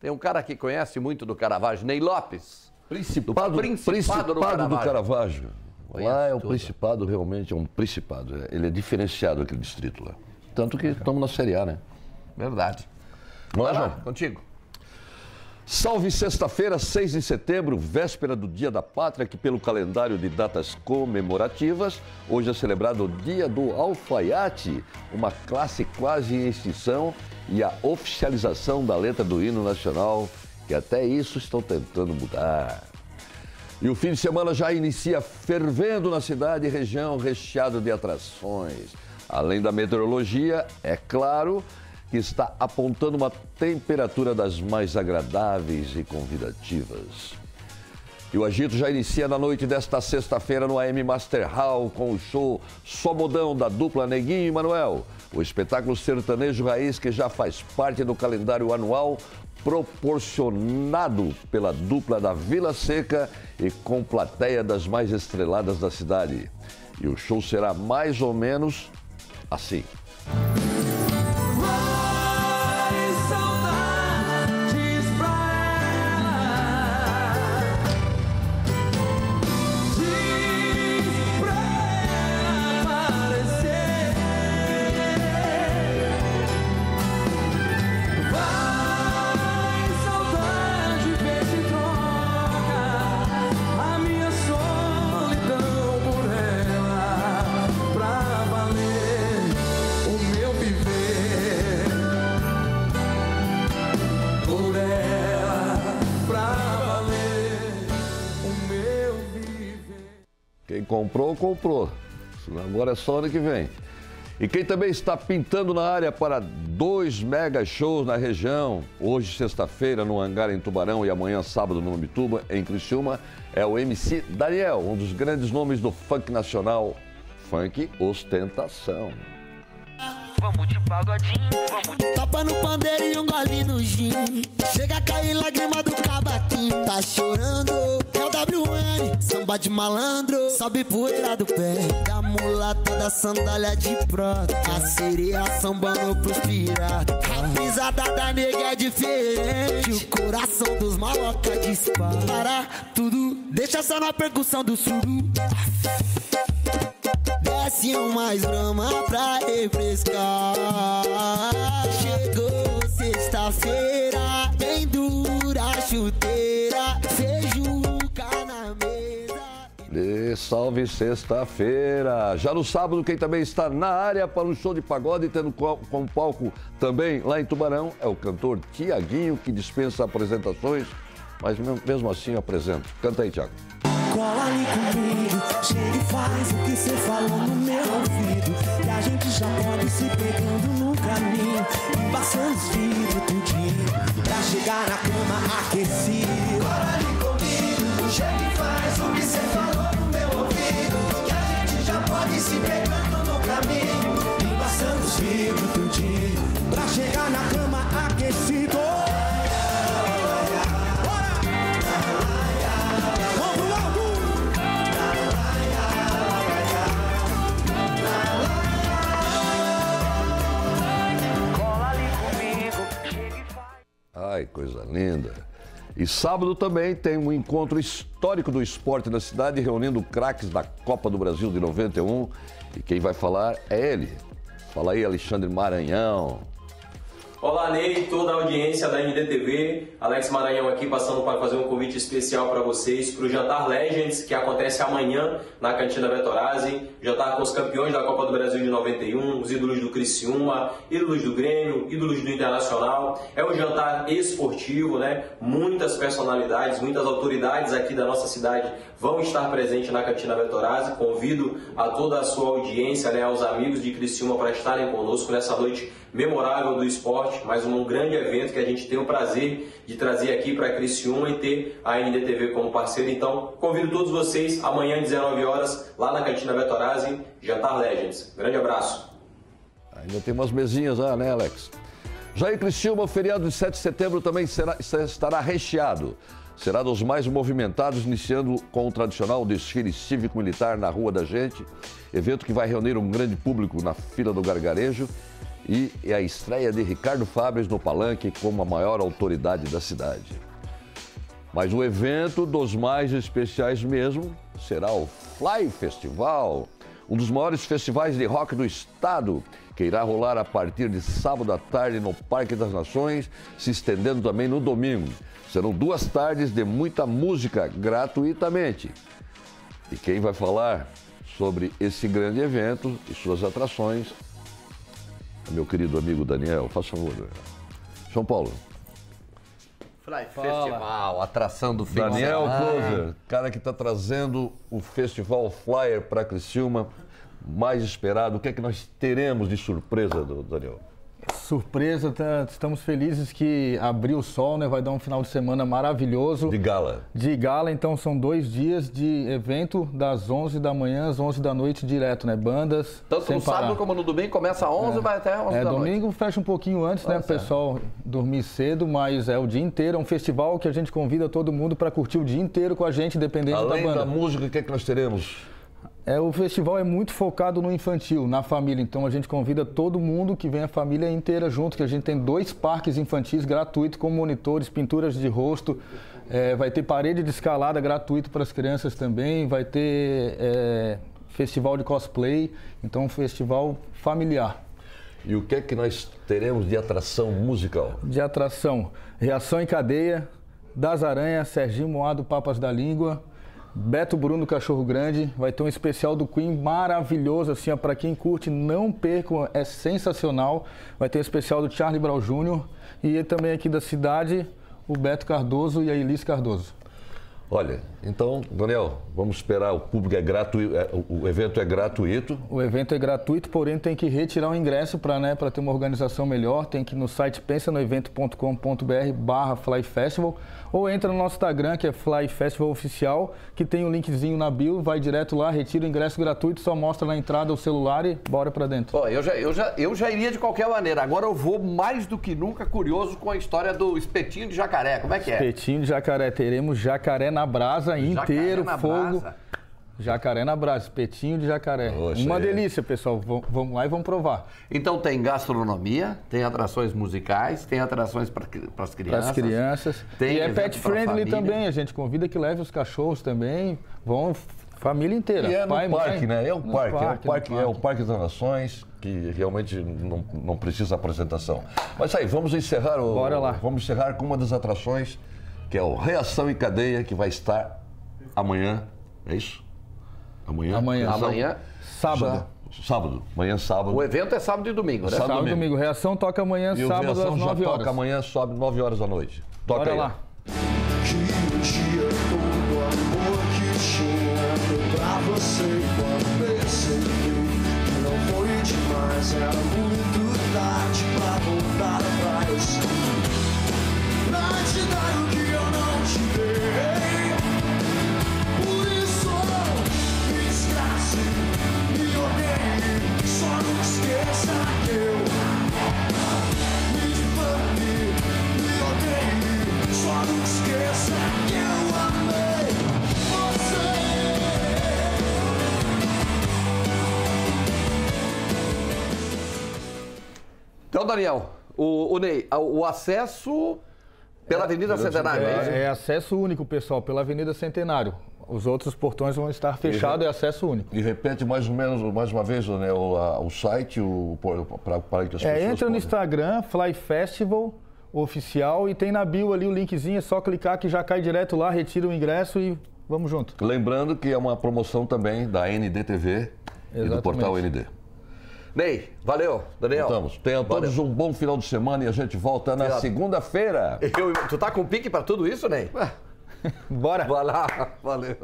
Tem um cara que conhece muito do Caravaggio, Ney Lopes. Principado, Principado principado, do do Caravaggio. Caravaggio. Conhece Lá é o tudo. Principado, realmente é um Principado. É- Ele é diferenciado, aquele distrito lá. Tanto que estamos na Série A, né? Verdade. Vamos lá, João. contigo. Salve sexta-feira, 6 de setembro, véspera do Dia da Pátria, que pelo calendário de datas comemorativas, hoje é celebrado o Dia do Alfaiate, uma classe quase em extinção e a oficialização da letra do hino nacional, que até isso estão tentando mudar. E o fim de semana já inicia fervendo na cidade e região, recheado de atrações. Além da meteorologia, é claro que está apontando uma temperatura das mais agradáveis e convidativas. E o agito já inicia na noite desta sexta-feira no AM Master Hall com o show Só Modão da dupla Neguinho e Manuel. O espetáculo sertanejo raiz que já faz parte do calendário anual proporcionado pela dupla da Vila Seca e com plateia das mais estreladas da cidade. E o show será mais ou menos assim. Comprou, comprou. Agora é só ano que vem. E quem também está pintando na área para dois mega shows na região, hoje sexta-feira no Hangar em Tubarão e amanhã sábado no Mituba, em Criciúma, é o MC Daniel, um dos grandes nomes do funk nacional, funk ostentação. Vamos de pagodinho, vamos de Tapa no pandeiro e um gole no gin. Chega a cair lágrima do cavaquinho. Tá chorando, é o WN. Samba de malandro, sobe por do pé. Da mulata da sandália de prata. A sereia sambando pros piratas. A pisada da nega é diferente. O coração dos maloca dispara. Tudo deixa só na percussão do suru. Um mais brama pra refrescar. Chegou sexta-feira, bem dura a chuteira, feijuca na mesa. E salve sexta-feira! Já no sábado, quem também está na área para um show de pagode, tendo co- com palco também lá em Tubarão, é o cantor Tiaguinho, que dispensa apresentações, mas me- mesmo assim apresenta. Canta aí, Tiago. Cola ali comigo, chega e faz o que cê falou no meu ouvido. E a gente já pode se pegando no caminho, embaçando os vidros tudinho. Pra chegar na cama aquecido. E sábado também tem um encontro histórico do esporte na cidade, reunindo craques da Copa do Brasil de 91. E quem vai falar é ele. Fala aí, Alexandre Maranhão. Olá, Ney, toda a audiência da NDTV. Alex Maranhão aqui passando para fazer um convite especial para vocês para o Jantar Legends, que acontece amanhã na Cantina Betorazzi. Jantar com os campeões da Copa do Brasil de 91, os ídolos do Criciúma, ídolos do Grêmio, ídolos do Internacional. É um jantar esportivo, né? Muitas personalidades, muitas autoridades aqui da nossa cidade vão estar presentes na Cantina Betorazzi. Convido a toda a sua audiência, né, aos amigos de Criciúma para estarem conosco nessa noite memorável do esporte, mais um grande evento que a gente tem o prazer de trazer aqui para Criciúma e ter a NDTV como parceiro. Então, convido todos vocês amanhã, 19 horas, lá na Cantina Betorazzi, Jantar Legends. Grande abraço. Ainda tem umas mesinhas lá, né, Alex? Em Criciúma, o feriado de 7 de setembro também será- estará recheado. Será dos mais movimentados, iniciando com o tradicional desfile cívico-militar na Rua da Gente, evento que vai reunir um grande público na fila do gargarejo e é a estreia de Ricardo Fabres no palanque como a maior autoridade da cidade. Mas o evento dos mais especiais mesmo será o Fly Festival, um dos maiores festivais de rock do estado, que irá rolar a partir de sábado à tarde no Parque das Nações, se estendendo também no domingo. Serão duas tardes de muita música gratuitamente. E quem vai falar sobre esse grande evento e suas atrações é meu querido amigo Daniel. Faça favor. São Paulo. Fly Festival, atração do fim de Daniel. Closer, cara que está trazendo o Festival Flyer para Criciúma, mais esperado. O que é que nós teremos de surpresa, do- Daniel? Surpresa, tá- estamos felizes que abriu o sol, né? Vai dar um final de semana maravilhoso. De gala. De gala, então são dois dias de evento das 11 da manhã às 11 da noite direto, né? Bandas. Tanto sem no parar. sábado como no domingo, começa às 11 e vai até 11 É, da noite. domingo fecha um pouquinho antes, né? O é. pessoal dormir cedo, mas é o dia inteiro. É um festival que a gente convida todo mundo para curtir o dia inteiro com a gente, dependendo Além da da banda. música, o que é que nós teremos? É, o festival é muito focado no infantil, na família. Então a gente convida todo mundo que vem a família inteira junto, que a gente tem dois parques infantis gratuitos com monitores, pinturas de rosto. É, vai ter parede de escalada gratuito para as crianças também. Vai ter é, festival de cosplay. Então um festival familiar. E o que é que nós teremos de atração musical? De atração, Reação em Cadeia, Das Aranhas, Serginho Moado, Papas da Língua, Beto Bruno Cachorro Grande, vai ter um especial do Queen maravilhoso, assim, para quem curte, não percam, é sensacional. Vai ter um especial do Charlie Brown Jr. e também aqui da cidade, o Beto Cardoso e a Elis Cardoso. Olha, então, Daniel, vamos esperar. O público é gratuito, é, o, evento é gratuito. O evento é gratuito, porém tem que retirar o ingresso para né, pra ter uma organização melhor. Tem que ir no site pensanoevento.com.br barra Fly Festival ou entra no nosso Instagram, que é Fly Festival Oficial, que tem um linkzinho na bio, vai direto lá, retira o ingresso gratuito, só mostra na entrada o celular e bora para dentro. Eu já, eu, já, eu já iria de qualquer maneira. Agora eu vou mais do que nunca curioso com a história do espetinho de jacaré. Como é que é? Petinho de jacaré, teremos jacaré na brasa Jacaré inteiro, na fogo. brasa. Jacaré na brasa, espetinho de jacaré. Poxa, Uma é. delícia, pessoal. Vam- Vamos lá e vamos provar. Então tem gastronomia, tem atrações musicais, tem atrações para as Para crianças. as crianças. Tem e é pet friendly também. A gente convida que leve os cachorros também. Vão família inteira. E é no Pai, mãe. parque, né? É o No parque, é parque, é o Parque das Nações, que realmente não, não precisa apresentação. Mas aí, vamos encerrar o. Bora lá. Vamos encerrar com uma das atrações, que é o Reação em Cadeia, que vai estar amanhã. É isso? Amanhã? Amanhã. Reação- Amanhã. Sábado. Já- sábado. Amanhã, sábado. O evento é sábado e domingo, né? Sábado. Sábado e domingo. domingo. Reação toca amanhã, E sábado às já 9 horas. toca amanhã, sobe 9 horas da noite. Toca Bora aí. lá. Daniel, o, o Ney, o acesso pela Avenida Centenário, é isso? É, é acesso único, pessoal, pela Avenida Centenário. Os outros portões vão estar fechados, é acesso único. E repete mais ou menos, mais uma vez, né, o, a- o site, o, para que as É, pessoas entra no podem- Instagram, Fly Festival Oficial, e tem na bio ali o linkzinho, é só clicar que já cai direto lá, retira o ingresso e vamos junto. Lembrando que é uma promoção também da NDTV e do Exatamente. portal ND. Ney, valeu, Daniel. Voltamos. Tenham todos um bom final de semana e a gente volta na segunda-feira. Tu tá com pique pra tudo isso, Ney? Bora! Vai lá, valeu.